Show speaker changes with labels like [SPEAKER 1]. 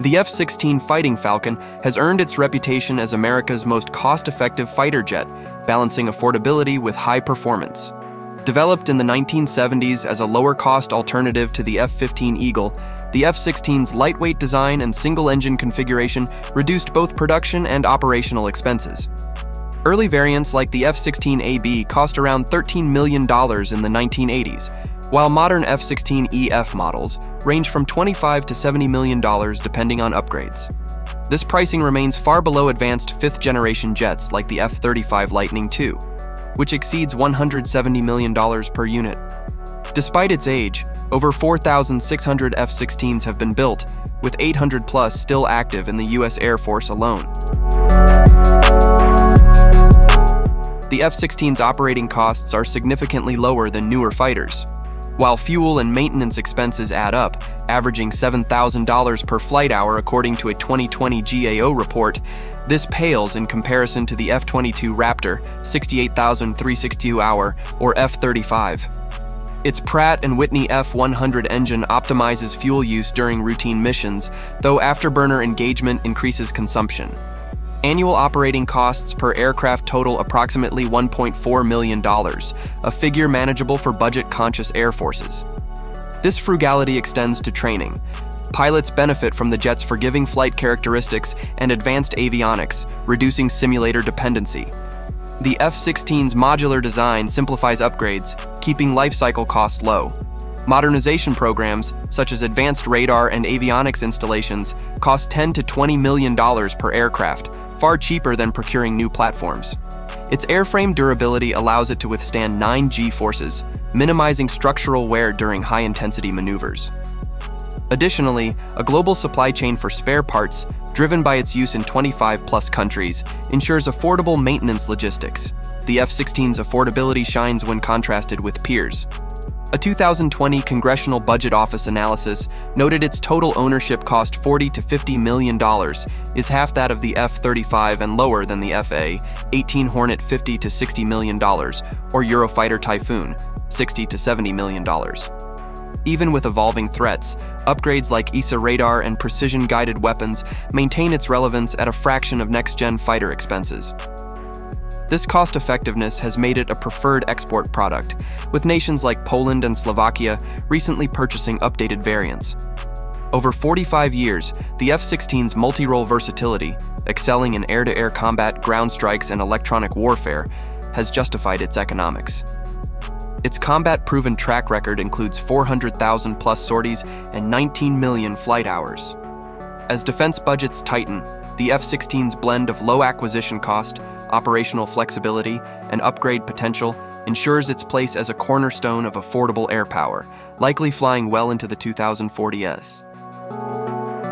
[SPEAKER 1] The F 16 Fighting Falcon has earned its reputation as America's most cost effective fighter jet, balancing affordability with high performance. Developed in the 1970s as a lower cost alternative to the F 15 Eagle, the F 16's lightweight design and single engine configuration reduced both production and operational expenses. Early variants like the F 16AB cost around $13 million in the 1980s, while modern F 16EF models range from 25 to $70 million depending on upgrades. This pricing remains far below advanced fifth generation jets like the F 35 Lightning II, which exceeds $170 million per unit. Despite its age, over 4,600 F 16s have been built, with 800 plus still active in the U.S. Air Force alone. The F 16's operating costs are significantly lower than newer fighters. While fuel and maintenance expenses add up, averaging $7,000 per flight hour according to a 2020 GAO report, this pales in comparison to the F 22 Raptor 68,362 hour or F 35. Its Pratt & Whitney F100 engine optimizes fuel use during routine missions, though afterburner engagement increases consumption. Annual operating costs per aircraft total approximately $1.4 million, a figure manageable for budget conscious air forces. This frugality extends to training. Pilots benefit from the jet's forgiving flight characteristics and advanced avionics, reducing simulator dependency. The F 16's modular design simplifies upgrades, keeping lifecycle costs low. Modernization programs, such as advanced radar and avionics installations, cost 10 to $20 million per aircraft, far cheaper than procuring new platforms. Its airframe durability allows it to withstand 9 G forces, minimizing structural wear during high intensity maneuvers. Additionally, a global supply chain for spare parts, driven by its use in 25 plus countries, ensures affordable maintenance logistics. The F 16's affordability shines when contrasted with peers. A 2020 Congressional Budget Office analysis noted its total ownership cost 40 to 50 million dollars, is half that of the F-35 and lower than the FA-18 Hornet 50 to 60 million dollars or Eurofighter Typhoon 60 to 70 million dollars. Even with evolving threats, upgrades like ESA radar and precision-guided weapons maintain its relevance at a fraction of next-gen fighter expenses. This cost effectiveness has made it a preferred export product, with nations like Poland and Slovakia recently purchasing updated variants. Over 45 years, the F 16's multi role versatility, excelling in air to air combat, ground strikes, and electronic warfare, has justified its economics. Its combat proven track record includes 400,000 plus sorties and 19 million flight hours. As defense budgets tighten, the F 16's blend of low acquisition cost, operational flexibility, and upgrade potential ensures its place as a cornerstone of affordable air power, likely flying well into the 2040s.